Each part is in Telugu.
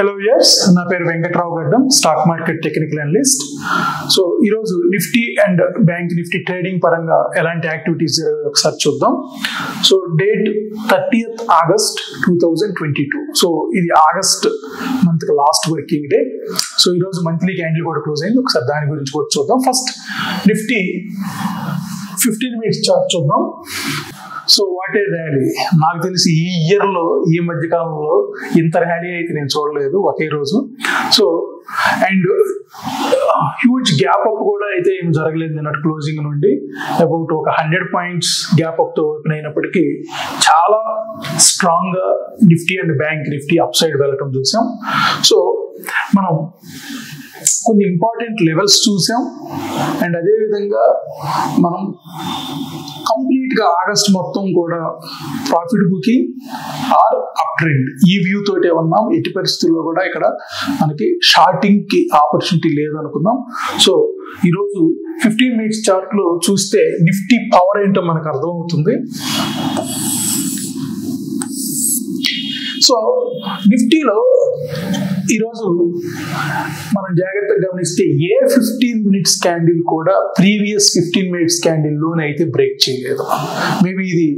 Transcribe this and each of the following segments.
హలో ఇయర్స్ నా పేరు Venkatrao Gaddam stock market technical analyst so ఈరోజు Nifty and bank Nifty trading పరంగా ఎలాంటి యాక్టివిటీస్ జరిగాయో ఒకసారి చూద్దాం. So date thirtieth August two thousand twenty two so ఇది August month last working day so ఈరోజు మంత్లీ క్యాండిల్ కూడా క్లోజ్ అయింది. ఒకసారి దాని గురించి కూడా చూద్దాం. First Nifty fifteen minutes chart చూద్దాం. సో వాట్ ఏ ర్యాలీ నాకు తెలిసి ఈ ఇయర్లో ఈ మధ్య కాలంలో ఇంత ర్యాలీ అయితే నేను చూడలేదు ఒకే రోజు. So and huge gap up కూడా అయితే ఏం జరగలేదు నిన్నటి క్లోజింగ్ నుండి. అబౌట్ ఒక హండ్రెడ్ పాయింట్స్ గ్యాప్ అప్తో ఓపెన్ అయినప్పటికీ చాలా స్ట్రాంగ్గా Nifty and bank Nifty upside వెళ్ళటం చూసాం. సో మనం కొన్ని ఇంపార్టెంట్ లెవెల్స్ చూసాం. అండ్ అదేవిధంగా మనం కంప్లీట్గా ఆగస్ట్ మొత్తం కూడా profit booking or up trend ఈ వ్యూ తోటే ఉన్నాం. ఎట్టి పరిస్థితుల్లో కూడా ఇక్కడ మనకి షార్టింగ్కి ఆపర్చునిటీ లేదనుకుందాం. సో ఈరోజు ఫిఫ్టీన్ మినిట్స్ చార్ట్లో చూస్తే నిఫ్టీ పవర్ ఏంటో మనకు అర్థమవుతుంది. సో నిఫ్టీలో ఈరోజు మనం జాగ్రత్తగా గమనిస్తే ఏ ఫిఫ్టీన్ మినిట్స్ క్యాండిల్ కూడా ప్రీవియస్ ఫిఫ్టీన్ మినిట్స్ క్యాండిల్లోనే అయితే బ్రేక్ చేయలేదు. మేబీ ఇది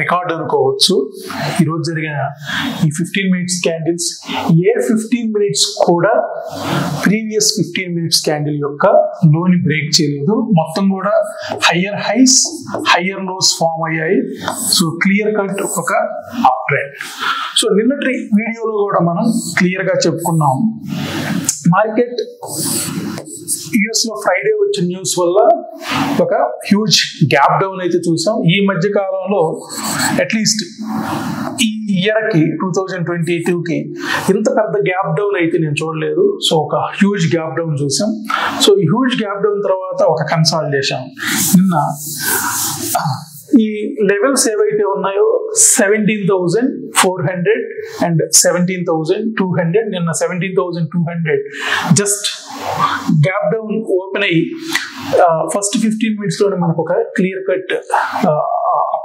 రికార్డ్ అనుకోవచ్చు. ఈరోజు జరిగిన ఈ fifteen minutes candles a fifteen minutes కూడా ప్రీవియస్ ఫిఫ్టీన్ మినిట్స్ క్యాండిల్ యొక్క లోని బ్రేక్ చేయలేదు. మొత్తం కూడా higher highs higher lows form అయ్యాయి. సో క్లియర్ కట్ ఒక అప్ ట్రెండ్ సో నిన్నటి వీడియోలో కూడా మనం క్లియర్ క్లియర్గా చెప్పుకున్నాం. మార్కెట్ యుఎస్లో ఫ్రైడే వచ్చిన న్యూస్ వల్ల ఒక హ్యూజ్ గ్యాప్ డౌన్ అయితే చూసాం. ఈ మధ్య కాలంలో అట్లీస్ట్ ఈ ఇయర్కి టూ థౌజండ్ ట్వంటీ కి ఇంత పెద్ద గ్యాప్ డౌన్ అయితే నేను చూడలేదు. సో ఒక హ్యూజ్ గ్యాప్ డౌన్ చూసాం. సో ఈ హ్యూజ్ గ్యాప్ డౌన్ తర్వాత ఒక కన్సాలిడేషన్. నిన్న ఈ లెవెల్స్ ఏవైతే ఉన్నాయో seventeen thousand four hundred and seventeen thousand two hundred నిన్న seventeen thousand two hundred just gap down open అయ్యి ఫస్ట్ ఫిఫ్టీన్ మినిట్స్లోనే మనకు ఒక క్లియర్ కట్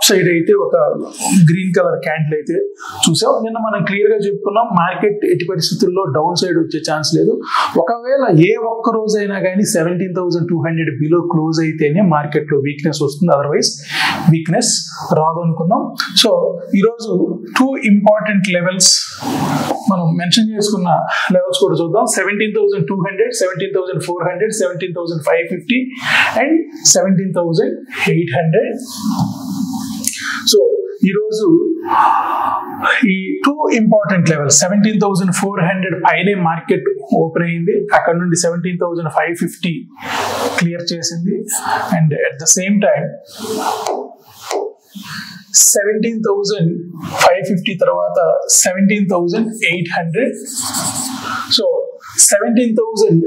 సైడ్ అయితే ఒక గ్రీన్ కలర్ క్యాండిల్ అయితే చూసాం. నిన్న మనం క్లియర్గా చెప్పుకున్నాం మార్కెట్ ఎట్టి పరిస్థితుల్లో డౌన్ సైడ్ వచ్చే ఛాన్స్ లేదు. ఒకవేళ ఏ ఒక్క రోజైనా కానీ seventeen thousand two hundred below close అయితేనే మార్కెట్లో వీక్నెస్ వస్తుంది. అదర్వైజ్ వీక్నెస్ రాదు అనుకుందాం సో ఈరోజు టూ ఇంపార్టెంట్ లెవెల్స్ మనం మెన్షన్ చేసుకున్న లెవెల్స్ కూడా చూద్దాం. Seventeen thousand two hundred seventeen thousand four hundred seventeen thousand five fifty and seventeen thousand eight hundred so ఈరోజు ఈ two important levels seventeen thousand four hundred పైనే మార్కెట్ ఓపెన్ అయింది. అక్కడ నుండి seventeen thousand five fifty clear చేసింది. And at the same time seventeen thousand five fifty తర్వాత seventeen thousand eight hundred so seventeen thousand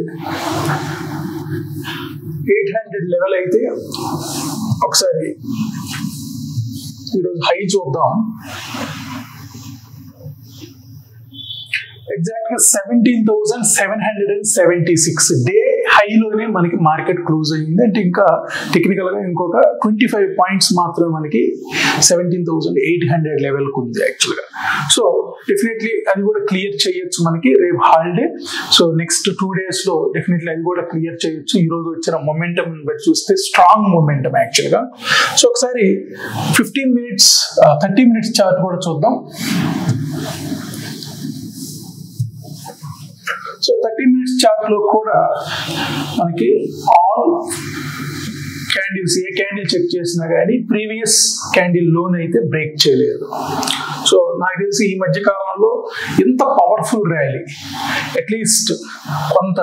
eight hundred level అయితే ఒకసారి ఈరోజు హై చూద్దాం. ఎగ్జాక్ట్గా seventeen thousand seven hundred and seventy six day హైలోనే మనకి మార్కెట్ క్లోజ్ అయింది అంటే ఇంకా టెక్నికల్గా ఇంకొక ట్వంటీ ఫైవ్ పాయింట్స్ మాత్రమే మనకి సెవెంటీన్ థౌసండ్ ఎయిట్ హండ్రెడ్ లెవెల్కి ఉంది యాక్చువల్గా సో డెఫినెట్లీ అది కూడా క్లియర్ చేయొచ్చు మనకి రేపు హాలిడే సో నెక్స్ట్ టూ డేస్లో డెఫినెట్లీ అది కూడా క్లియర్ చేయొచ్చు. ఈ రోజు వచ్చిన మొమెంటం బట్టి చూస్తే స్ట్రాంగ్ మొమెంటం యాక్చువల్గా సో ఒకసారి fifteen minutes thirty minutes chart కూడా చూద్దాం. సో థర్టీ మినిట్స్ చార్ట్లో కూడా మనకి all candles a candle check చేసినా కానీ ప్రీవియస్ క్యాండిల్ లోన్ అయితే బ్రేక్ చేయలేదు. సో నాకు తెలిసి ఈ మధ్య కాలంలో ఇంత పవర్ఫుల్ ర్యాలీ అట్లీస్ట్ కొంత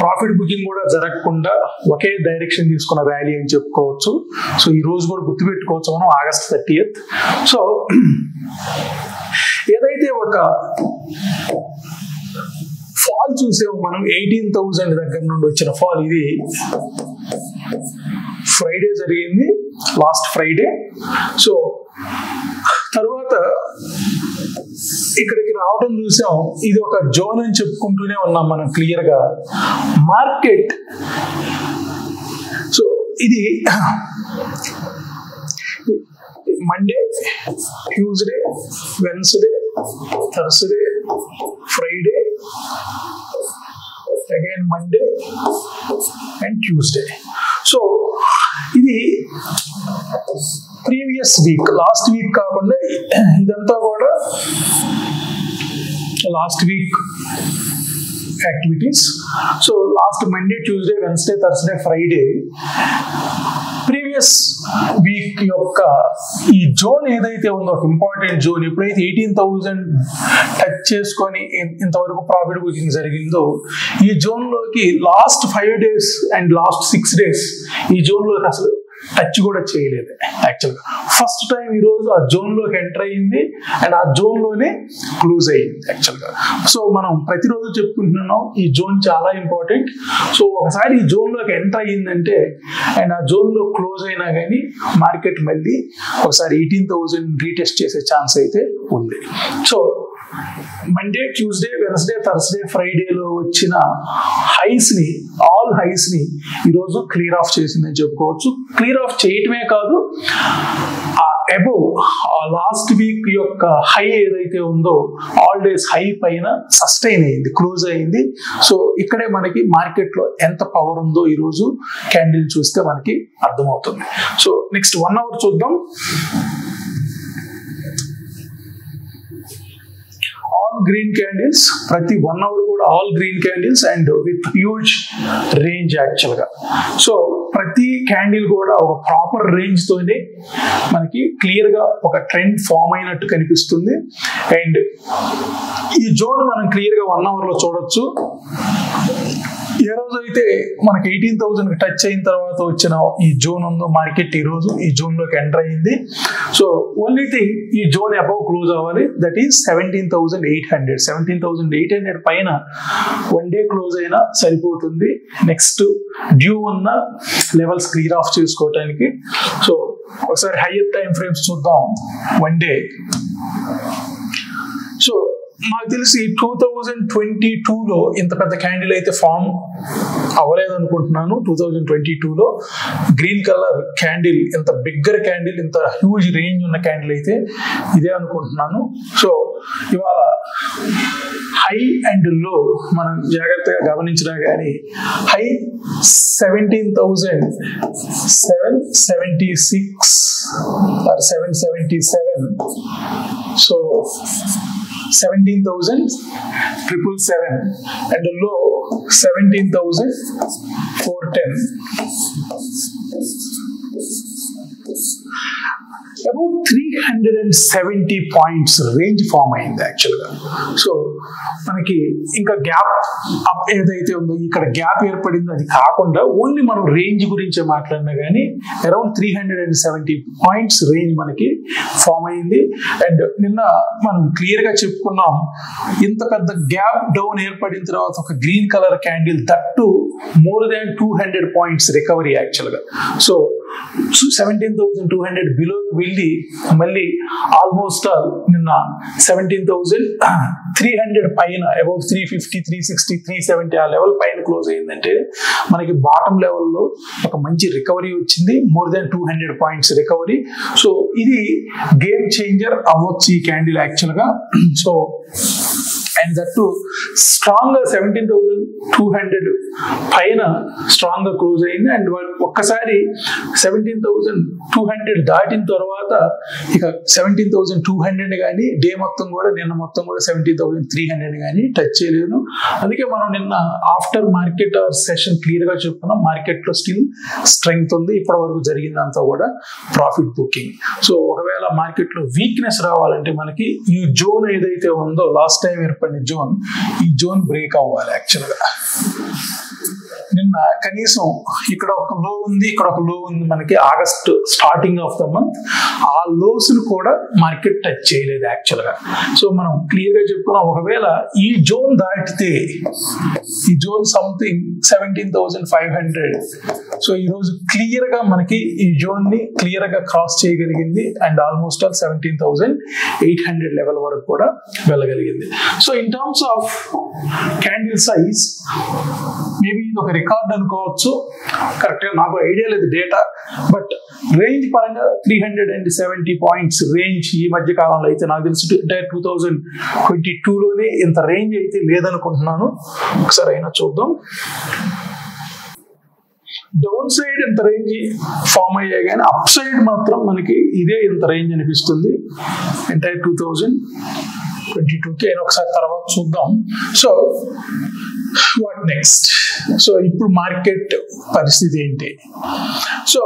ప్రాఫిట్ బుకింగ్ కూడా జరగకుండా ఒకే డైరెక్షన్ తీసుకున్న ర్యాలీ అని చెప్పుకోవచ్చు. సో ఈ రోజు కూడా గుర్తుపెట్టుకోవచ్చు మనం ఆగస్ట్ థర్టీయత్ సో ఏదైతే ఒక ఫాల్ చూసాము మనం ఎయిటీన్ థౌజండ్ దగ్గర నుండి వచ్చిన ఫాల్ ఇది. ఫ్రైడే జరిగింది లాస్ట్ ఫ్రైడే సో తర్వాత ఇక్కడికి రావడం చూసాం. ఇది ఒక జోన్ అని చెప్పుకుంటూనే ఉన్నాం మనం క్లియర్గా. మార్కెట్ సో ఇది Monday Tuesday Wednesday Thursday Friday again Monday and Tuesday so ఇది ప్రీవియస్ వీక్ లాస్ట్ వీక్ కాకుండా ఇదంతా కూడా last week activities so last Monday Tuesday Wednesday Thursday Friday previous week యొక్క ఈ జోన్ ఏదైతే ఉందో ఒక ఇంపార్టెంట్ జోన్ ఎప్పుడైతే ఎయిటీన్ థౌజండ్ టచ్ చేసుకొని ఇంతవరకు ప్రాఫిట్ బుకింగ్ జరిగిందో ఈ జోన్లోకి last five days and last six days ఈ జోన్లోకి అసలు టచ్ కూడా చేయలేదు యాక్చువల్గా ఫస్ట్ టైం ఈరోజు ఆ జోన్లోకి ఎంటర్ అయ్యింది అండ్ ఆ జోన్లోనే క్లోజ్ అయ్యింది యాక్చువల్గా సో మనం ప్రతిరోజు చెప్పుకుంటున్నాం ఈ జోన్ చాలా ఇంపార్టెంట్ సో ఒకసారి ఈ జోన్లోకి ఎంటర్ అయ్యిందంటే అండ్ ఆ జోన్లో క్లోజ్ అయినా కానీ మార్కెట్ మళ్ళీ ఒకసారి ఎయిటీన్ థౌజండ్ రీటెస్ట్ చేసే ఛాన్స్ అయితే ఉంది. So Monday Tuesday Wednesday Thursday ఫ్రైడేలో వచ్చిన హైస్ని ఆల్ హైస్ని ఈరోజు క్లియర్ ఆఫ్ చేసిందని చెప్పుకోవచ్చు. క్లియర్ ఆఫ్ చేయటమే కాదు ఆ అబోవ్ లాస్ట్ వీక్ యొక్క హై ఏదైతే ఉందో ఆల్ డేస్ హై పైన సస్టైన్ అయింది క్లోజ్ అయింది. సో ఇక్కడే మనకి మార్కెట్లో ఎంత పవర్ ఉందో ఈరోజు క్యాండిల్ చూస్తే మనకి అర్థమవుతుంది. సో నెక్స్ట్ వన్ అవర్ చూద్దాం. ఆల్ గ్రీన్ క్యాండిల్స్ ప్రతి వన్ అవర్ కూడా all green candles and with huge range యాక్చువల్గా. సో ప్రతి క్యాండిల్ కూడా ఒక ప్రాపర్ రేంజ్ తోనే మనకి క్లియర్గా ఒక ట్రెండ్ ఫామ్ అయినట్టు కనిపిస్తుంది. అండ్ ఈ జోన్ మనం క్లియర్గా వన్ అవర్లో చూడొచ్చు. ఏ రోజు అయితే మనకి ఎయిటీన్ థౌసండ్ టచ్ అయిన తర్వాత వచ్చిన ఈ జోన్ ఉందో మార్కెట్ ఈ రోజు ఈ జోన్లోకి ఎంటర్ అయింది సో ఓన్లీ థింగ్ ఈ జోన్ అబౌవ్ క్లోజ్ అవ్వాలి. That is seventeen thousand eight hundred seventeen thousand eight hundred పైన వన్ డే క్లోజ్ అయినా సరిపోతుంది. నెక్స్ట్ డ్యూ ఉన్న లెవెల్స్ క్లియర్ ఆఫ్ చేసుకోవటానికి. సో ఒకసారి హైయర్ టైం ఫ్రేమ్స్ చూద్దాం. వన్ డే సో నాకు తెలిసి టూ థౌజండ్ ట్వంటీ టూలో ఇంత పెద్ద క్యాండిల్ అయితే ఫామ్ అవ్వలేదు అనుకుంటున్నాను టూ థౌజండ్ ట్వంటీ టూలో గ్రీన్ కలర్ క్యాండిల్ ఇంత బిగ్గర్ క్యాండిల్ ఇంత హ్యూజ్ రేంజ్ ఉన్న క్యాండిల్ అయితే ఇదే అనుకుంటున్నాను. సో ఇవాళ హై అండ్లో మనం జాగ్రత్తగా గమనించినా కానీ high seventeen thousand seven seventy six seven seventy seven so 17,777 and the low 17,410 about three hundred and seventy points range form అయింది యాక్చువల్గా సో మనకి ఇంకా గ్యాప్ అప్ ఏదైతే ఉందో ఇక్కడ గ్యాప్ ఏర్పడిందో అది కాకుండా ఓన్లీ మనం రేంజ్ గురించే మాట్లాడినా కానీ around three hundred and seventy points range మనకి ఫామ్ అయింది. అండ్ నిన్న మనం క్లియర్గా చెప్పుకున్నాం ఇంత పెద్ద గ్యాప్ డౌన్ ఏర్పడిన తర్వాత ఒక green colour candle that more than two hundred points recovery యాక్చువల్గా so seventeen thousand two hundred below వెళ్ళి మళ్ళీ ఆల్మోస్ట్ ఆల్ uh, నిన్న సెవెంటీన్ థౌసండ్ త్రీ హండ్రెడ్ పైన about three fifty three sixty three seventy ఆ లెవెల్ పైన క్లోజ్ అయిందంటే మనకి బాటమ్ లెవెల్లో ఒక మంచి రికవరీ వచ్చింది. More than two hundred points recovery so ఇది గేమ్ చేంజర్ అవ్వచ్చు ఈ క్యాండిల్ యాక్చువల్గా so and that strong seventeen thousand two hundred పైన స్ట్రాంగ్గా క్లోజ్ అయింది అండ్ ఒక్కసారి సెవెంటీన్ థౌసండ్ టూ హండ్రెడ్ దాటిన తర్వాత ఇక సెవెంటీన్ థౌసండ్ టూ హండ్రెడ్ కానీ డే మొత్తం కూడా నిన్న మొత్తం కూడా సెవెంటీన్ థౌసండ్ త్రీ హండ్రెడ్ కానీ టచ్ చేయలేదు. అందుకే మనం నిన్న ఆఫ్టర్ మార్కెట్ సెషన్ క్లియర్గా చెప్పుకున్నాం. మార్కెట్లో స్టిల్ స్ట్రెంగ్త్ ఉంది. ఇప్పటి వరకు జరిగిందంతా కూడా ప్రాఫిట్ బుకింగ్ సో ఒకవేళ మార్కెట్లో వీక్నెస్ రావాలంటే మనకి ఈ జోన్ ఏదైతే ఉందో లాస్ట్ టైం ఏర్పడి జోన్ ఈ జోన్ బ్రేక్ అవ్వాలి యాక్చువల్గా నిన్న కనీసం ఇక్కడ ఒక లో ఉంది ఇక్కడ ఒక లో ఉంది మనకి August starting of the month ఆ లోస్ను కూడా మార్కెట్ టచ్ చేయలేదు యాక్చువల్గా. సో మనం క్లియర్గా చెప్పుకున్నాం ఒకవేళ ఈ జోన్ దాటితే ఈ zone something seventeen thousand five hundred so ఈ రోజు క్లియర్గా మనకి ఈ జోన్ని క్లియర్గా క్రాస్ చేయగలిగింది and almost all seventeen thousand eight hundred level వరకు కూడా వెళ్ళగలిగింది. So in terms of candle size maybe ఇది ఒక రికార్డ్ అనుకోవచ్చు. కరెక్ట్గా నాకు ఐడియా లేదు డేటా బట్ రేంజ్ పరంగా three hundred and seventy points range ఈ మధ్య కాలంలో అయితే నాకు తెలిసి. ఎంటైర్ టూ థౌజండ్ ట్వంటీ టూలోనే ఇంత రేంజ్ అయితే లేదనుకుంటున్నాను. ఒకసారి అయినా చూద్దాం. డౌన్ సైడ్ ఇంత రేంజ్ ఫామ్ అయ్యాయి కానీ అప్ సైడ్ మాత్రం మనకి ఇదే ఇంత రేంజ్ అనిపిస్తుంది. ఎంటైర్ టూ థౌజండ్ ట్వంటీ టూకి అయినా ఒకసారి తర్వాత చూద్దాం. సో వాట్ నెక్స్ట్ సో ఇప్పుడు మార్కెట్ పరిస్థితి ఏంటి? సో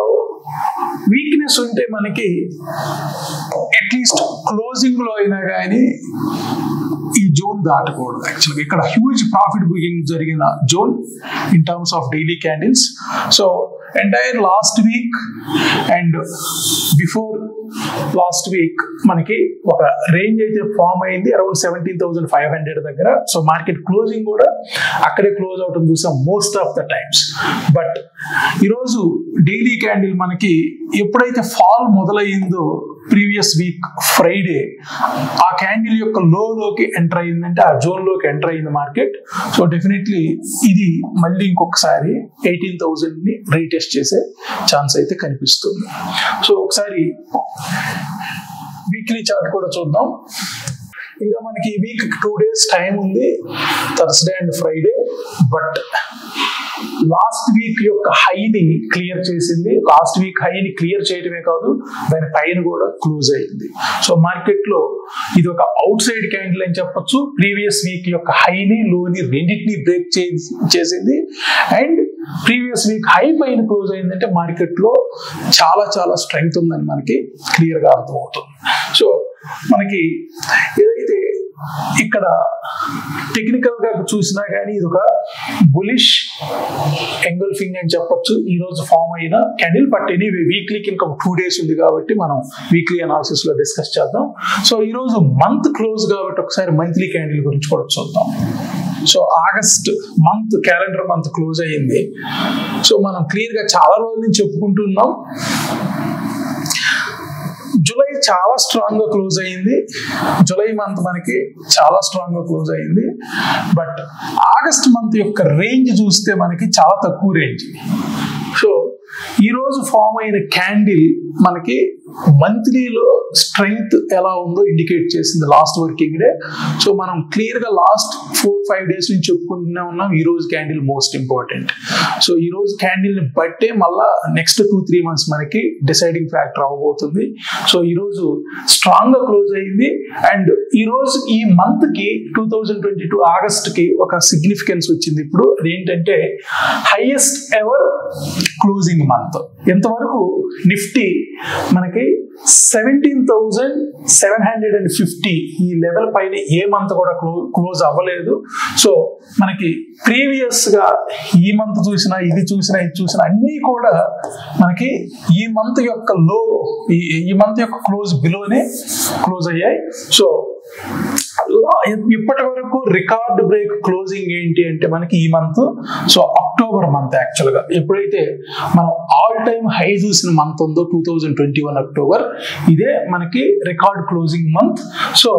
వీక్నెస్ ఉంటే మనకి అట్లీస్ట్ క్లోజింగ్లో అయినా కానీ ఈ జోన్ దాటకూడదు. యాక్చువల్గా ఇక్కడ హ్యూజ్ ప్రాఫిట్ బుకింగ్ జరిగిన zone in terms of daily candles so entire last week and before last week మనకి ఒక రేంజ్ అయితే ఫామ్ అయింది around seventeen thousand five hundred దగ్గర. సో మార్కెట్ క్లోజింగ్ కూడా అక్కడే క్లోజ్ అవటం చూసాం most of the times but ఈరోజు డైలీ క్యాండిల్ మనకి ఎప్పుడైతే ఫాల్ మొదలయ్యిందో ప్రీవియస్ వీక్ ఫ్రైడే ఆ క్యాండిల్ యొక్క లోలోకి ఎంటర్ అయిందంటే ఆ జోన్లోకి ఎంటర్ అయింది మార్కెట్. సో డెఫినెట్లీ ఇది మళ్ళీ ఇంకొకసారి ఎయిటీన్ థౌజండ్ని రీటెస్ట్ చేసే ఛాన్స్ అయితే కనిపిస్తుంది. సో ఒకసారి వీక్లీ చార్ట్ కూడా చూద్దాం. ఇంకా మనకి ఈ వీక్ టూ డేస్ టైం ఉంది Thursday and Friday but last week యొక్క హైని క్లియర్ చేసింది. లాస్ట్ వీక్ హైని క్లియర్ చేయడమే కాదు దాని పైన కూడా క్లోజ్ అయింది. సో మార్కెట్లో ఇది ఒక అవుట్ సైడ్ క్యాండిల్ అని చెప్పొచ్చు. ప్రీవియస్ వీక్ యొక్క హైని లోని రెండింటిని బ్రేక్ చేసింది. అండ్ ప్రీవియస్ వీక్ హై పైన క్లోజ్ అయిందంటే మార్కెట్లో చాలా చాలా స్ట్రెంగ్త్ ఉందని మనకి క్లియర్గా అర్థమవుతుంది. సో మనకి ఏదైతే ఇక్కడ టెక్నికల్గా చూసినా కానీ ఇది ఒక బులిష్ ఎంగల్ఫింగ్ అని చెప్పొచ్చు. ఈ రోజు ఫామ్ అయిన క్యాండిల్ బట్ ఎనీవే వీక్లీకి ఇంకా టూ డేస్ ఉంది కాబట్టి మనం వీక్లీ అనాలిసిస్లో డిస్కస్ చేద్దాం. సో ఈ రోజు మంత్ క్లోజ్ కాబట్టి ఒకసారి మంత్లీ క్యాండిల్ గురించి కూడా చూద్దాం. So August month calendar month close అయ్యింది. సో మనం క్లియర్గా చాలా రోజుల నుంచి చెప్పుకుంటున్నాం చాలా స్ట్రాంగ్గా క్లోజ్ అయ్యింది జులై మంత్ మనకి చాలా స్ట్రాంగ్గా క్లోజ్ అయ్యింది బట్ ఆగస్ట్ మంత్ యొక్క రేంజ్ చూస్తే మనకి చాలా తక్కువ రేంజ్ సో ఈరోజు ఫామ్ అయిన క్యాండిల్ మనకి మంత్లీలో స్ట్రెంగ్త్ ఎలా ఉందో ఇండికేట్ చేసింది లాస్ట్ వర్కింగ్ డే. సో మనం క్లియర్గా లాస్ట్ ఫోర్ ఫైవ్ డేస్ నుంచి చెప్పుకుంటూనే ఉన్నాం ఈ రోజు క్యాండిల్ మోస్ట్ ఇంపార్టెంట్. సో ఈ రోజు క్యాండిల్ని బట్టే మళ్ళా నెక్స్ట్ టూ త్రీ మంత్స్ మనకి డిసైడింగ్ ఫ్యాక్టర్ అవ్వబోతుంది. సో ఈ రోజు స్ట్రాంగ్గా క్లోజ్ అయింది. అండ్ ఈ రోజు ఈ మంత్కి టూ థౌజండ్ ట్వంటీ టూ ఆగస్ట్కి ఒక సిగ్నిఫికెన్స్ వచ్చింది. ఇప్పుడు అదేంటంటే హైయెస్ట్ ఎవర్ క్లోజింగ్ మంత్ ఎంతవరకు నిఫ్టీ మనకి seventeen thousand seven hundred and fifty ఈ లెవెల్ పైన ఏ మంత్ కూడా క్లో క్లోజ్ అవ్వలేదు. సో మనకి ప్రీవియస్గా ఈ మంత్ చూసినా ఇది చూసినా ఇది చూసినా అన్నీ కూడా మనకి ఈ మంత్ యొక్క లో ఈ మంత్ యొక్క క్లోజ్ బిలోనే క్లోజ్ అయ్యాయి. సో ఇప్పటి వరకు రికార్డ్ బ్రేక్ క్లోజింగ్ ఏంటి అంటే మనకి ఈ మంత్ సో అక్టోబర్ మంత్ యాక్చువల్గా. ఎప్పుడైతే మనం ఆల్ టైమ్ హై చూసిన మంత్ ఉందో two thousand twenty one October ఇదే మనకి రికార్డ్ క్లోజింగ్ మంత్ సో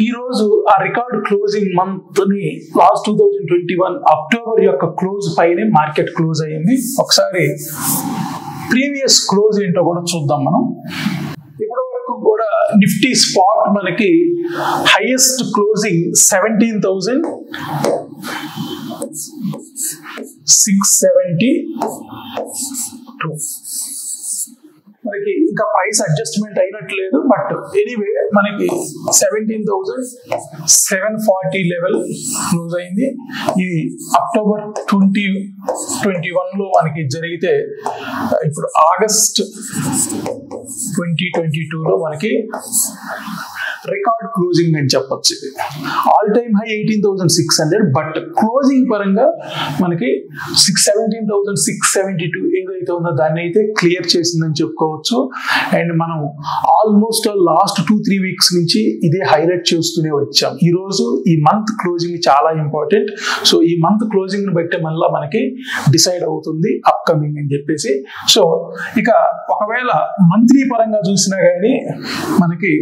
ఈ రోజు ఆ record closing మంత్ని last two thousand twenty one October యొక్క క్లోజ్ పైనే మార్కెట్ క్లోజ్ అయ్యింది ఒకసారి ప్రీవియస్ క్లోజ్ ఏంటో కూడా చూద్దాం మనం. నిఫ్టీ స్పాట్ మనకి highest closing seventeen thousand six seventy two. మనకి ఇంకా ప్రైస్ అడ్జస్ట్మెంట్ అయినట్లేదు బట్ ఎనీవే మనకి seventeen thousand seven forty level close అయింది. ఇది అక్టోబర్ ట్వంటీ ట్వంటీ వన్లో మనకి జరిగితే ఇప్పుడు ఆగస్ట్ ట్వంటీ ట్వంటీ టూలో మనకి రికార్డ్ క్లోజింగ్ అని చెప్పొచ్చు. ఇది all time high eighteen thousand six hundred but closing పరంగా మనకి six seventeen thousand six seventy two ఏదైతే ఉందో దాన్ని అయితే క్లియర్ చేసిందని చెప్పుకోవచ్చు. అండ్ మనం almost last two three weeks నుంచి ఇదే హైలైట్ చేస్తూనే వచ్చాం. ఈ రోజు ఈ మంత్ క్లోజింగ్ చాలా ఇంపార్టెంట్ సో ఈ మంత్ క్లోజింగ్ బట్టి మళ్ళీ మనకి డిసైడ్ అవుతుంది అప్కమింగ్ అని చెప్పేసి. సో ఇక ఒకవేళ మంత్లీ పరంగా చూసినా కానీ మనకి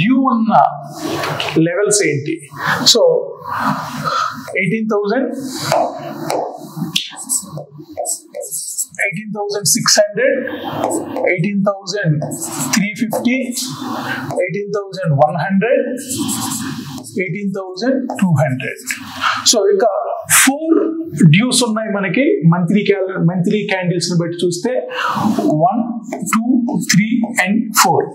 డ్యూ ఉన్న లెవెల్స్ ఏంటి? So eighteen thousand eighteen thousand six hundred eighteen thousand three fifty eighteen thousand one hundred eighteen thousand two hundred so ఇంకా ఫోర్ డ్యూస్ ఉన్నాయి మనకి. మంత్లీ క్యాలెండర్ మంత్లీ క్యాండిల్స్ని బట్టి చూస్తే one two three and four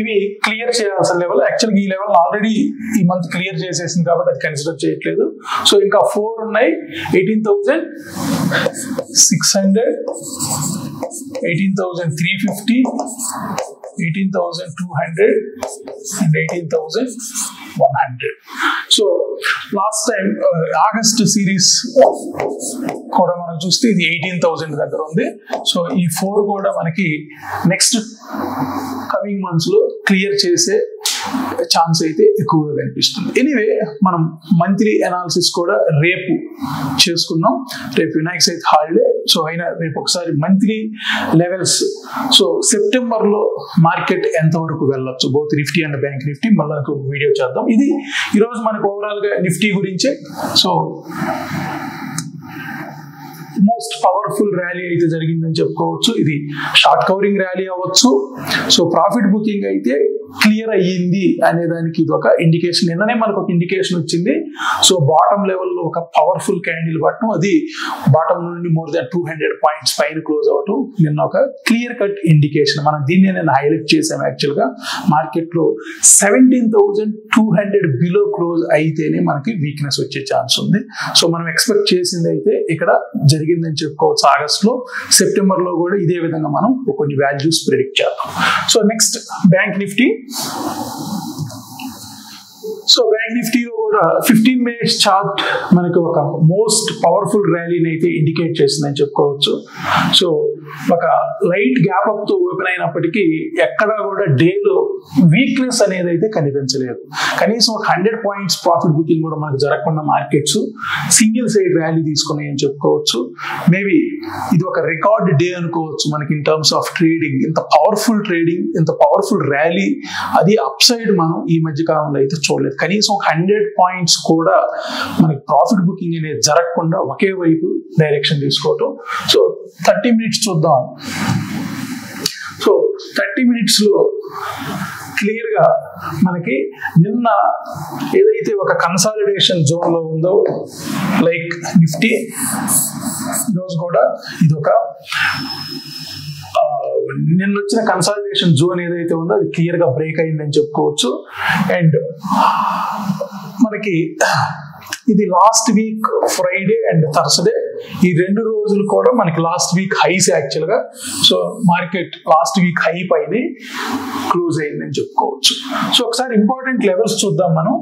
ఇవి క్లియర్ చేయాల్సిన లెవెల్ యాక్చువల్గా ఈ లెవెల్ ఆల్రెడీ ఈ మంత్ క్లియర్ చేసేసింది కాబట్టి అది కన్సిడర్ చేయట్లేదు. సో ఇంకా ఫోర్ ఉన్నాయి. Eighteen thousand six hundred eighteen thousand three fifty eighteen thousand two hundred and eighteen uh, one hundred so last time August series కూడా మనం చూస్తే ఇది ఎయిటీన్ థౌసండ్ దగ్గర ఉంది. సో ఈ ఫోర్ కూడా మనకి నెక్స్ట్ కమింగ్ మంత్స్లో క్లియర్ చేసే ఛాన్స్ అయితే ఎక్కువగా కనిపిస్తుంది. ఎనీవే మనం మంత్లీ అనాలిసిస్ కూడా రేపు చేసుకుందాం. రేపు వినాయక చవితి హాలిడే సో అయినా రేపు ఒకసారి మంత్లీ లెవెల్స్ సో సెప్టెంబర్లో మార్కెట్ ఎంతవరకు వెళ్ళొచ్చు? Both Nifty and bank Nifty మళ్ళీ ఒక వీడియో చేద్దాం. ఇది ఈరోజు మనకు ఓవరాల్గా నిఫ్టీ గురించే. సో మోస్ట్ పవర్ఫుల్ ర్యాలీ అయితే జరిగిందని చెప్పుకోవచ్చు. ఇది షార్ట్ కవరింగ్ ర్యాలీ అవ్వచ్చు. సో ప్రాఫిట్ బుకింగ్ అయితే క్లియర్ అయ్యింది అనే దానికి ఇది ఒక ఇండికేషన్ నిన్ననే మనకు ఒక ఇండికేషన్ వచ్చింది. సో బాటమ్ లెవెల్లో ఒక పవర్ఫుల్ క్యాండిల్ పట్టడం అది బాటమ్ నుండి more than two hundred points పైన క్లోజ్ అవటం నిన్న ఒక క్లియర్ కట్ ఇండికేషన్ మనం దీన్ని నేను హైలైట్ చేసాం యాక్చువల్గా మార్కెట్లో seventeen thousand two hundred below close అయితేనే మనకి వీక్నెస్ వచ్చే ఛాన్స్ ఉంది. సో మనం ఎక్స్పెక్ట్ చేసింది అయితే ఇక్కడ జరిగిందని చెప్పుకోవచ్చు. ఆగస్ట్లో సెప్టెంబర్లో కూడా ఇదే విధంగా మనం కొన్ని వాల్యూస్ ప్రిడిక్ట్ చేద్దాం. So next bank Nifty so bank నిఫ్టీలో కూడా ఫిఫ్టీన్ మినిట్స్ చార్ట్ మనకు ఒక మోస్ట్ పవర్ఫుల్ ర్యాలీని అయితే ఇండికేట్ చేసిందని చెప్పుకోవచ్చు. సో ఒక లైట్ గ్యాప్ అప్తో ఓపెన్ అయినప్పటికీ ఎక్కడా కూడా డేలో వీక్నెస్ అనేది అయితే కనిపించలేదు. కనీసం ఒక హండ్రెడ్ పాయింట్స్ ప్రాఫిట్ బుకింగ్ కూడా మనకు జరగకుండా మార్కెట్స్ సింగిల్ సైడ్ ర్యాలీ తీసుకున్నాయని చెప్పుకోవచ్చు. మేబీ ఇది ఒక రికార్డ్ డే అనుకోవచ్చు మనకి ఇన్ టర్మ్స్ ఆఫ్ ట్రేడింగ్ ఇంత పవర్ఫుల్ ట్రేడింగ్ ఇంత పవర్ఫుల్ ర్యాలీ అది అప్ సైడ్ మనం ఈ మధ్య కాలంలో అయితే చూడలేదు. కనీసం ఒక హండ్రెడ్ పాయింట్స్ కూడా మనకి ప్రాఫిట్ బుకింగ్ అనేది జరగకుండా ఒకే వైపు డైరెక్షన్ తీసుకోవటం. సో థర్టీ మినిట్స్ చూద్దాం. సో థర్టీ మినిట్స్లో క్లియర్గా మనకి నిన్న ఏదైతే ఒక కన్సాలిడేషన్ జోన్లో ఉందో లైక్ నిఫ్టీ ఈరోజు కూడా ఇది ఒక నిన్న వచ్చిన కన్సాలిడేషన్ జోన్ ఏదైతే ఉందో అది క్లియర్గా బ్రేక్ అయిందని చెప్పుకోవచ్చు. అండ్ మనకి ఇది last week Friday and Thursday ఈ రెండు రోజులు కూడా మనకి లాస్ట్ వీక్ హైస్ యాక్చువల్గా. So market last week high పైన క్లోజ్ అయిందని చెప్పుకోవచ్చు. సో ఒకసారి ఇంపార్టెంట్ లెవెల్స్ చూద్దాం మనం.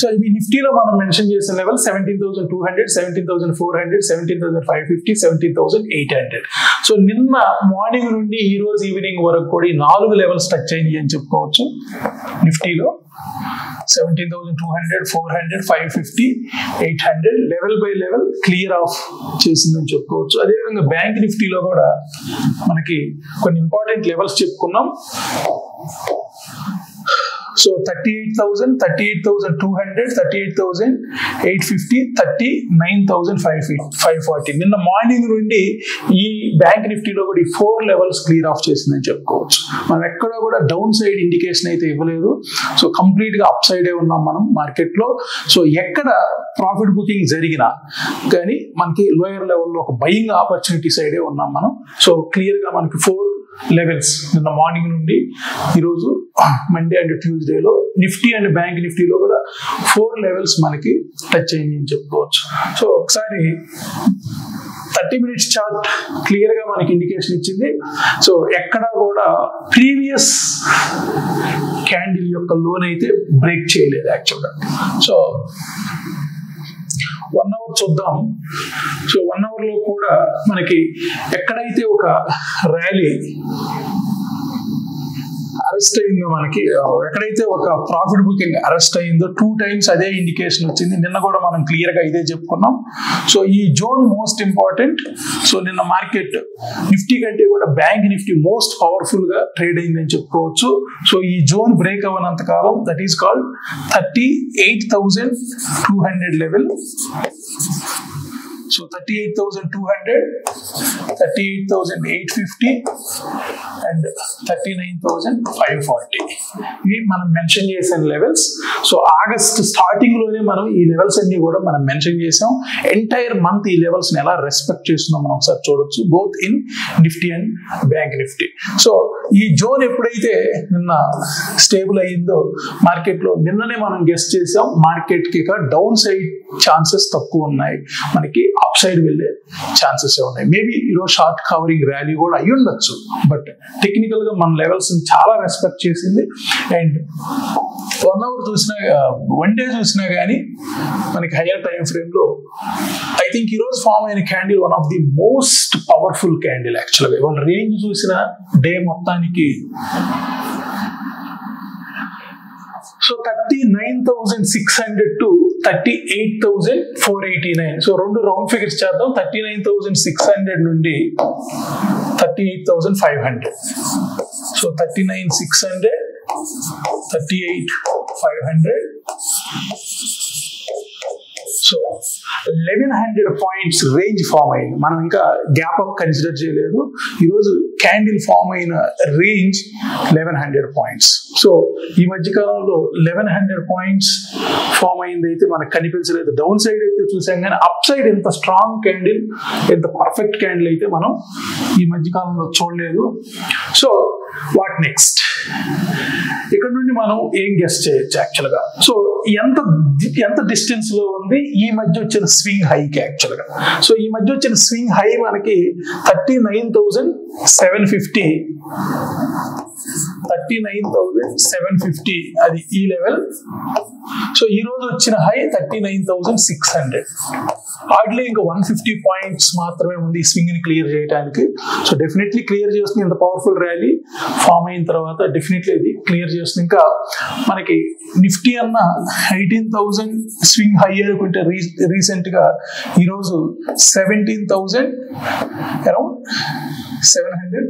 సో ఇవి నిఫ్టీలో మనం మెన్షన్ చేసిన level seventeen thousand two hundred seventeen thousand four hundred seventeen thousand five fifty seventeen thousand eight hundred so నిన్న మార్నింగ్ నుండి ఈ రోజు ఈవినింగ్ వరకు కూడా ఈ నాలుగు లెవెల్స్ టచ్ అయ్యి అని చెప్పుకోవచ్చు. నిఫ్టీలో. Seventeen thousand two hundred four hundred five fifty eight hundred level by level clear off చేసిందని చెప్పుకోవచ్చు. అదేవిధంగా బ్యాంక్ నిఫ్టీలో కూడా మనకి కొన్ని ఇంపార్టెంట్ లెవెల్స్ చెప్పుకున్నాం. So thirty eight thousand thirty eight thousand two hundred thirty eight thousand eight fifty thirty nine thousand five five forty నిన్న మార్నింగ్ నుండి ఈ బ్యాంక్ నిఫ్టీలో కూడా ఈ ఫోర్ లెవెల్స్ క్లియర్ ఆఫ్ చేసిందని చెప్పుకోవచ్చు. మనం ఎక్కడ కూడా డౌన్ సైడ్ ఇండికేషన్ అయితే ఇవ్వలేదు. సో కంప్లీట్గా అప్ సైడే ఉన్నాం మనం మార్కెట్లో సో ఎక్కడ ప్రాఫిట్ బుకింగ్ జరిగినా కానీ మనకి లోయర్ లెవెల్లో ఒక బయింగ్ ఆపర్చునిటీ సైడే ఉన్నాం మనం. సో క్లియర్గా మనకి ఫోర్ లెవెల్స్ నిన్న మార్నింగ్ నుండి ఈరోజు మండే అండ్ ట్యూస్డేలో నిఫ్టీ అండ్ బ్యాంక్ నిఫ్టీలో కూడా ఫోర్ లెవెల్స్ మనకి టచ్ అయింది అని చెప్పుకోవచ్చు. సో ఒకసారి థర్టీ మినిట్స్ చార్ట్ క్లియర్గా మనకి ఇండికేషన్ ఇచ్చింది. సో ఎక్కడా కూడా ప్రీవియస్ క్యాండిల్ యొక్క లోన్ అయితే బ్రేక్ చేయలేదు యాక్చువల్గా సో వన్ అవర్ చూద్దాం. సో వన్ అవర్లో కూడా మనకి ఎక్కడైతే ఒక ర్యాలీ అరెస్ట్ అయిందో మనకి ఎక్కడైతే ఒక ప్రాఫిట్ బుకింగ్ అరెస్ట్ అయిందో టూ టైమ్స్ అదే ఇండికేషన్ వచ్చింది. నిన్న కూడా మనం క్లియర్గా ఇదే చెప్పుకున్నాం. సో ఈ జోన్ మోస్ట్ ఇంపార్టెంట్ సో నిన్న మార్కెట్ నిఫ్టీ కంటే కూడా బ్యాంక్ నిఫ్టీ మోస్ట్ పవర్ఫుల్గా ట్రేడ్ అయిందని చెప్పుకోవచ్చు. సో ఈ జోన్ బ్రేక్ అవ్వనంత కాలం that is called thirty eight thousand two hundred level so thirty eight thousand two hundred thirty eight thousand eight fifty and thirty nine thousand five forty ఇవి మనం మెన్షన్ చేసిన లెవెల్స్ సో ఆగస్ట్ స్టార్టింగ్లోనే మనం ఈ లెవెల్స్ అన్ని కూడా మనం మెన్షన్ చేసాం. ఎంటైర్ మంత్ ఈ లెవెల్స్ ఎలా రెస్పెక్ట్ చేస్తున్నాం మనం ఒకసారి చూడొచ్చు both in Nifty and bank Nifty so ఈ జోన్ ఎప్పుడైతే నిన్న స్టేబుల్ అయ్యిందో మార్కెట్లో నిన్ననే మనం గెస్ట్ చేసాం మార్కెట్కి డౌన్ సైడ్ ఛాన్సెస్ తక్కువ ఉన్నాయి. మనకి అప్ సైడ్ వెళ్ళే ఛాన్సెస్ ఉన్నాయి. మేబీ ఈరోజు షార్ట్ కవరింగ్ ర్యాలీ కూడా అయి ఉండొచ్చు. బట్ టెక్నికల్గా మన లెవెల్స్ చాలా రెస్పెక్ట్ చేసింది. అండ్ వన్ అవర్ చూసినా వన్ డే చూసినా కానీ మనకి హయ్యర్ టైం ఫ్రేమ్లో ఐ థింక్ ఈరోజు ఫామ్ అయిన candle one of the most powerful candle యాక్చువల్గా ఇవాళ రేంజ్ చూసిన డే మొత్తం మొత్తానికి so thirty nine thousand six hundred to thirty eight thousand four eighty nine so రెండు రౌండ్ ఫిగర్స్ చేద్దాం. Thirty nine thousand six hundred నుండి thirty eight thousand five hundred so thirty nine six hundred thirty eight five hundred so eleven hundred points range form అయింది మనం ఇంకా గ్యాప్ అప్ కన్సిడర్ చేయలేదు. ఈరోజు క్యాండిల్ ఫామ్ అయిన range eleven hundred points so ఈ మధ్య కాలంలో లెవెన్ హండ్రెడ్ పాయింట్స్ ఫామ్ అయింది అయితే మనకు కనిపించలేదు. డౌన్ సైడ్ అయితే చూసాం కానీ అప్ సైడ్ ఎంత స్ట్రాంగ్ క్యాండిల్ ఎంత పర్ఫెక్ట్ క్యాండిల్ అయితే మనం ఈ మధ్య కాలంలో చూడలేదు. సో వాట్ నెక్స్ట్ ఇక్కడ నుండి మనం ఏం గెస్ట్ చేయొచ్చు యాక్చువల్గా? సో ఎంత ఎంత డిస్టెన్స్లో ఉంది? ఈ మధ్య వచ్చిన స్వింగ్ హైకి యాక్చువల్గా. సో ఈ మధ్య వచ్చిన స్వింగ్ హై మనకి thirty nine thousand seven fifty. Thirty nine thousand seven fifty అది ఈ లెవెల్. సో ఈ రోజు వచ్చిన high thirty nine thousand six hundred. Hardly ఇంకా వన్ ఫిఫ్టీ పాయింట్స్ మాత్రమే ఉంది ఈ స్వింగ్ని క్లియర్ చేయడానికి. సో డెఫినెట్లీ క్లియర్ చేస్తుంది ఇంత పవర్ఫుల్ ర్యాలీ ఫామ్ అయిన తర్వాత డెఫినెట్లీ ఇది క్లియర్ చేస్తుంది. ఇంకా మనకి నిఫ్టీ అన్న ఎయిటీన్ థౌజండ్ స్వింగ్ హై అనుకుంటే రీ రీసెంట్గా ఈరోజు seventeen thousand around seven hundred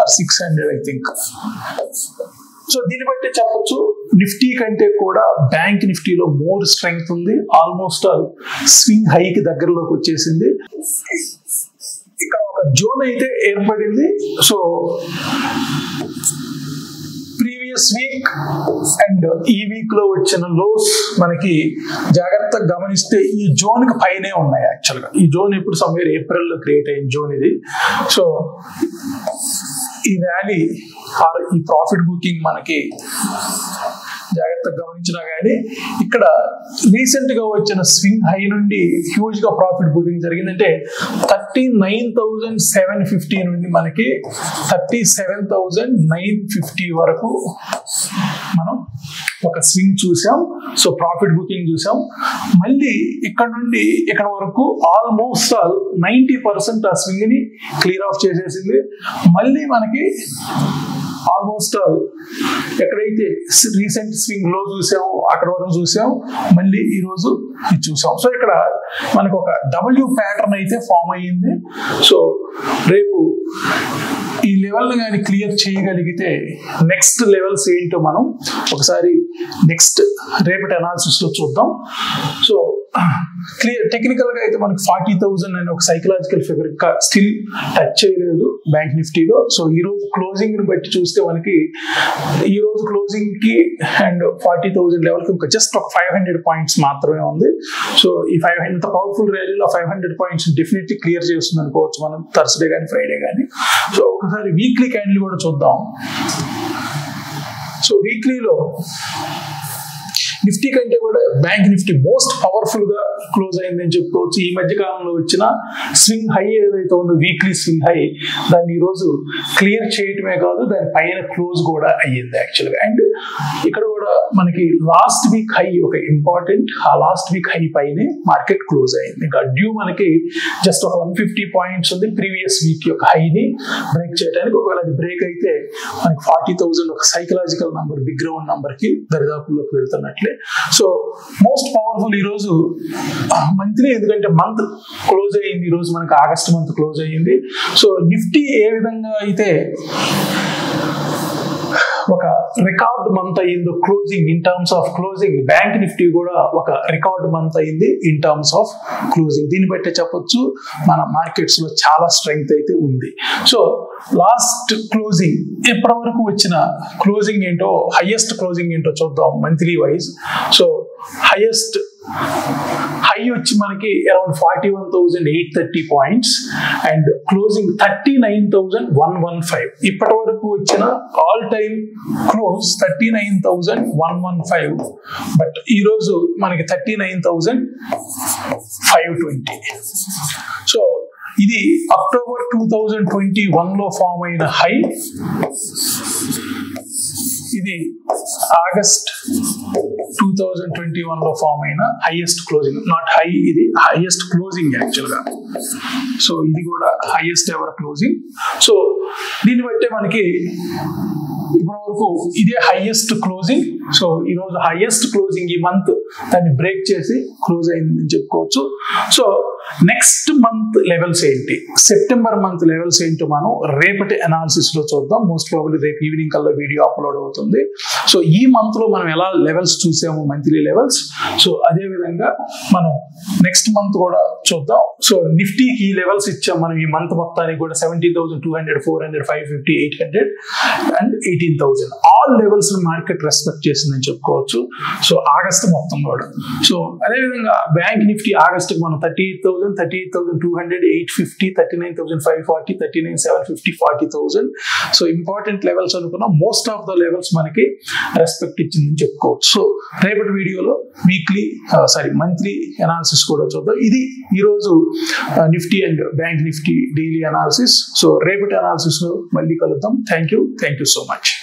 or six hundred I think so దీన్ని బట్టి చెప్పొచ్చు నిఫ్టీ కంటే కూడా బ్యాంక్ నిఫ్టీలో మోర్ స్ట్రెంగ్త్ ఉంది. ఆల్మోస్ట్ ఆల్ స్వింగ్ హైకి దగ్గరలోకి వచ్చేసింది. ఇక్కడ ఒక జోన్ అయితే ఏర్పడింది. సో ప్రీవియస్ వీక్ అండ్ ఈ వీక్లో వచ్చిన లోస్ మనకి జాగ్రత్తగా గమనిస్తే ఈ జోన్కి పైనే ఉన్నాయి యాక్చువల్గా. ఈ జోన్ ఇప్పుడు సమ్వేర్ ఏప్రిల్లో క్రియేట్ అయిన జోన్ ఇది. సో ఈ వ్యాలీ ఆర్ ఈ ప్రాఫిట్ బుకింగ్ మనకి జాగ్రత్తగా గమనించినా కానీ ఇక్కడ రీసెంట్గా వచ్చిన స్వింగ్ హై నుండి హ్యూజ్గా ప్రాఫిట్ బుకింగ్ జరిగిందంటే thirty nine thousand seven fifty నుండి మనకి thirty seven thousand nine fifty వరకు మనం ఒక స్వింగ్ చూసాం. సో ప్రాఫిట్ బుకింగ్ చూసాం. మళ్ళీ ఇక్కడ నుండి ఇక్కడ వరకు ఆల్మోస్ట్ ఆల్ నైంటీ పర్సెంట్ ఆ స్వింగ్ని క్లియర్ ఆఫ్ చేసేసింది. మళ్ళీ మనకి ఆల్మోస్ట్ ఆల్ uh, ఎక్కడైతే రీసెంట్ స్వింగ్లో చూసామో అక్కడ వరకు చూసాం మళ్ళీ ఈ రోజు ఇది చూసాం. సో ఇక్కడ మనకు ఒక డబ్ల్యూ ప్యాటర్న్ అయితే ఫామ్ అయ్యింది. సో రేపు ఈ లెవెల్ కానీ క్లియర్ చేయగలిగితే నెక్స్ట్ లెవెల్స్ ఏంటో మనం ఒకసారి నెక్స్ట్ రేపటి అనాలిసిస్లో చూద్దాం. సో టెక్నికల్గా అయితే మనకి ఫార్టీ థౌసండ్ అనే ఒక సైకలాజికల్ ఫిగర్ ఇంకా స్టిల్ టచ్ చేయలేదు బ్యాంక్ నిఫ్టీలో సో ఈ రోజు క్లోజింగ్ని బట్టి చూస్తే మనకి ఈ రోజు క్లోజింగ్కి అండ్ ఫార్టీ థౌసండ్ లెవెల్కి ఇంకా జస్ట్ ఒక ఫైవ్ హండ్రెడ్ పాయింట్స్ మాత్రమే ఉంది. సో ఈ ఫైవ్ ఇంత పవర్ఫుల్ ర్యాలీలో five hundred points definitely clear చేస్తుంది అనుకోవచ్చు మనం థర్స్డే కానీ ఫ్రైడే కానీ సో ఒకసారి వీక్లీ క్యాండిల్ కూడా చూద్దాం. సో వీక్లీలో నిఫ్టీ కంటే కూడా బ్యాంక్ నిఫ్టీ మోస్ట్ పవర్ఫుల్గా క్లోజ్ అయిందని చెప్పుకోవచ్చు. ఈ మధ్య కాలంలో వచ్చిన స్వింగ్ హై ఏదైతే ఉందో వీక్లీ స్వింగ్ హై దాన్ని ఈరోజు క్లియర్ చేయటమే కాదు దాని పైన క్లోజ్ కూడా అయ్యింది యాక్చువల్గా అండ్ ఇక్కడ కూడా మనకి లాస్ట్ వీక్ హై ఒక ఇంపార్టెంట్ ఆ లాస్ట్ వీక్ హై పైనే మార్కెట్ క్లోజ్ అయింది. ఇంకా డ్యూ మనకి జస్ట్ ఒక వన్ ఫిఫ్టీ పాయింట్స్ ఉంది ప్రీవియస్ వీక్ యొక్క హైని బ్రేక్ చేయడానికి ఒకవేళ అది బ్రేక్ అయితే మనకి ఫార్టీ థౌసండ్ ఒక సైకలాజికల్ నంబర్ బిగ్ గ్రౌండ్ నంబర్కి దరిదాపుల్లోకి వెళ్తున్నట్లే సో మోస్ట్ పవర్ఫుల్ ఈ రోజు మంత్లీ ఎందుకంటే మంత్ క్లోజ్ అయ్యింది ఈ రోజు మనకి ఆగస్ట్ మంత్ క్లోజ్ అయ్యింది. సో నిఫ్టీ ఏ విధంగా అయితే ఒక రికార్డ్ మంత్ అయిందో closing in terms of closing bank Nifty కూడా ఒక రికార్డ్ మంత్ అయింది ఇన్ టర్మ్స్ ఆఫ్ క్లోజింగ్ దీన్ని బట్టి చెప్పొచ్చు మన మార్కెట్స్లో చాలా స్ట్రెంగ్త్ అయితే ఉంది. సో లాస్ట్ క్లోజింగ్ ఎప్పటి వరకు వచ్చిన క్లోజింగ్ ఏంటో హైయెస్ట్ క్లోజింగ్ ఏంటో చూద్దాం monthly wise so highest high వచ్చి మనకి around forty one thousand eight thirty points and closing thirty nine thousand one one five ఇప్పటి వరకు వచ్చిన all time close thirty nine thousand one one five but ఈరోజు మనకి thirty nine thousand five twenty so ఇది అక్టోబర్ టూ థౌజండ్ ట్వంటీ వన్లో ఫామ్ అయిన హై. ఇది ఆగస్ట్ టూ థౌజండ్ ట్వంటీ వన్లో ఫామ్ అయిన హైయెస్ట్ క్లోజింగ్ నాట్ హై ఇది హైయెస్ట్ క్లోజింగ్ యాక్చువల్గా సో ఇది కూడా హైయెస్ట్ ఎవర్ క్లోజింగ్ సో దీన్ని బట్టే మనకి ఇప్పటి వరకు ఇదే హైయెస్ట్ క్లోజింగ్ సో ఈరోజు హైయెస్ట్ క్లోజింగ్ ఈ మంత్ దాన్ని బ్రేక్ చేసి క్లోజ్ అయిందని చెప్పుకోవచ్చు. సో నెక్స్ట్ మంత్ లెవెల్స్ ఏంటి? సెప్టెంబర్ మంత్ లెవెల్స్ ఏంటో మనం రేపటి అనాలిసిస్లో చూద్దాం. మోస్ట్ ప్రాబ్లీ రేపు ఈవినింగ్ కల్లా వీడియో అప్లోడ్ అవుతుంది. సో ఈ మంత్లో మనం ఎలా లెవెల్స్ చూసాము? మంత్లీ లెవెల్స్ సో అదే విధంగా మనం నెక్స్ట్ మంత్ కూడా చూద్దాం. సో నిఫ్టీకి ఈ లెవెల్స్ ఇచ్చాం మనం ఈ మంత్ మొత్తానికి కూడా seventeen thousand two hundred four hundred five fifty eight hundred and eighteen thousand all levels market respect చేసిందని చెప్పుకోవచ్చు. సో ఆగస్ట్ మొత్తం కూడా. సో అదేవిధంగా బ్యాంక్ నిఫ్టీ ఆగస్ట్ మనం thirty eight thousand thirty eight thousand two hundred eight fifty thirty nine thousand five forty thirty nine seven fifty forty thousand so important levels అనుకున్న మోస్ట్ ఆఫ్ ద లెవెల్స్ మనకి రెస్పెక్ట్ ఇచ్చిందని చెప్పుకోవచ్చు. సో రేపటి వీడియోలో వీక్లీ సారీ మంత్లీ అనాలిసిస్ కూడా చూద్దాం. ఇది ఈరోజు Nifty and bank Nifty daily analysis so రేపటి అనాలిసిస్ మళ్ళీ కలుద్దాం. Thank you thank you so much